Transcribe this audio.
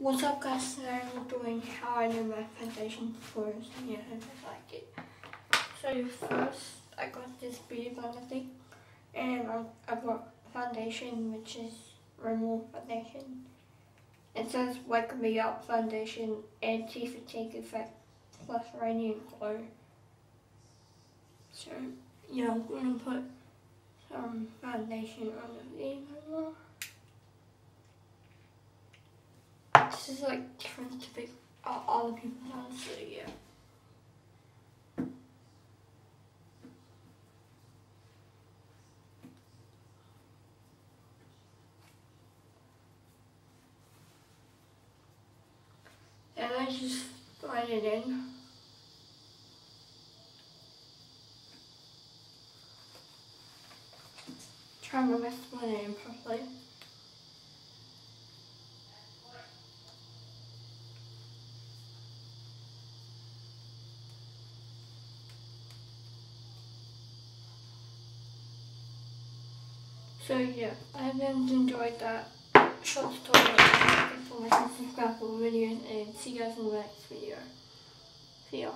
What's up guys, I'm doing how I do my foundation yeah, and I like it. So first, I got this beauty blender thing, and I, I got foundation, which is Rimmel foundation. It says Wake Me Up Foundation, Anti-Fatigue Effect, plus Radiant Glow. So, yeah, I'm going to put some foundation on the video. This is like different to big, all, all the people have, so yeah. And I just slide it in. Try my best to blend it in properly. So yeah, I you enjoyed that short tutorial. Thanks for watching, subscribe for more videos, and see you guys in the next video. See y'all.